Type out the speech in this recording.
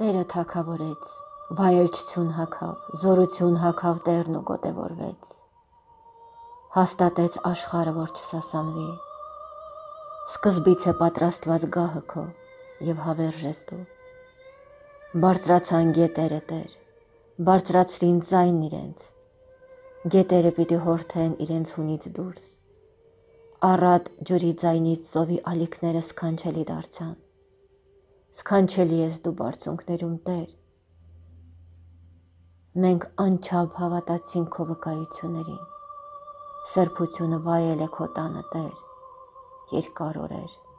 Տերը թակավորեց, վայելչություն հակավ, զորություն հակավ Տերն ու գոտևորվեց։ Հաստատեց աշխարը, որ չսասանվի։ Սկզբից է պատրաստված գահը քո եւ հավերժես դու։ Բարձրացան գետերը Տեր, բարձրացրին ձայն իրենց։ Գետերը պիտի հորթեն իրենց հունից դուրս։ Առատ ջուրի ձայնից ծովի ալիքները սքանչելի դարձան։ Սքանչելի ես դու բարձունքներում Տեր։ Մենք անչափ հավատացինք քո վկայություններին։ Սրբությունը վայել է քո տանը Տեր երկար օրեր։